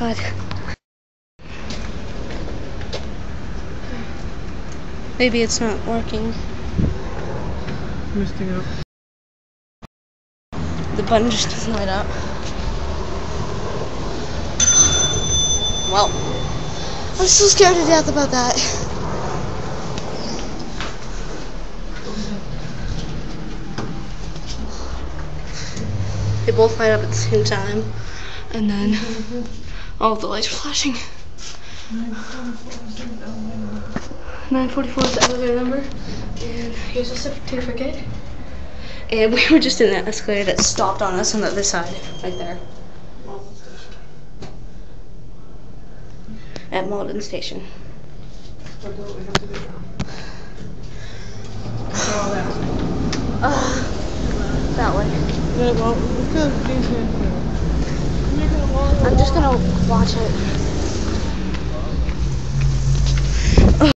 God. Maybe it's not working. Misting up. The button just doesn't light up. Well, I'm so scared to death about that. They both light up at the same time, and then all the lights are flashing. 944 is the elevator number, and here's a certificate. And we were just in that escalator that stopped on us on the other side, right there. At Malden Station. What do we have to do now? Uh, that way. Yeah, well, because these I'm just gonna watch it.